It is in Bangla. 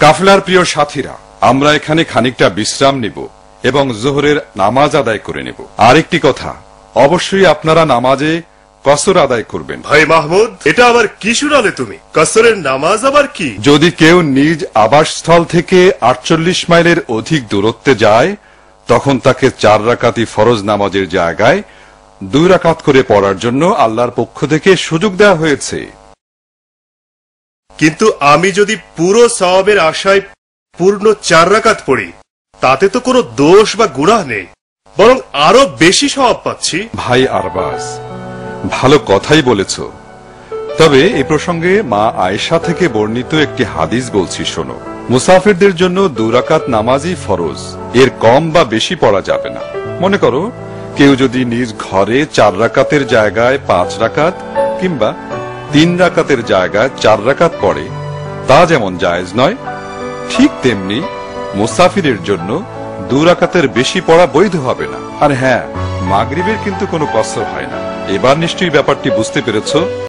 কাফলার প্রিয় সাথীরা আমরা এখানে খানিকটা বিশ্রাম নিব এবং জোহরের নামাজ আদায় করে নেব। আরেকটি কথা অবশ্যই আপনারা নামাজে কসর আদায় করবেন। ভাই মাহমুদ এটা আবার কি শুনালে তুমি? কসরের নামাজ আবার কি? যদি কেউ নিজ আবাসস্থল থেকে আটচল্লিশ মাইলের অধিক দূরত্বে যায় তখন তাকে চার রাকাতি ফরজ নামাজের জায়গায় দুই রাকাত করে পড়ার জন্য আল্লাহর পক্ষ থেকে সুযোগ দেওয়া হয়েছে। কিন্তু আমি যদি পুরো সওয়াবের আশায় পূর্ণ চার রাকাত পড়ি, তাতে তো কোনো দোষ বা গুনাহ নেই, বরং আরও বেশি সওয়াব পাচ্ছি। ভাই আরবাজ ভালো কথাই বলেছ। তবে এই প্রসঙ্গে মা আয়েশা থেকে বর্ণিত একটি হাদিস বলছি, শোনো। মুসাফিরদের জন্য দুরাকাত নামাজই ফরজ, এর কম বা বেশি পড়া যাবে না। মনে করো, কেউ যদি নিজ ঘরে চার রাকাতের জায়গায় পাঁচ রাকাত কিংবা তিন রাকাতের জায়গায় চার রাকাত পড়ে, তা যেমন জায়েজ নয়, ঠিক তেমনি মুসাফিরের জন্য দু রাকাতের বেশি পড়া বৈধ হবে না। আর হ্যাঁ মাগরিবের কিন্তু কোনো কসর হয় না। এবার নিশ্চয়ই ব্যাপারটি বুঝতে পেরেছ?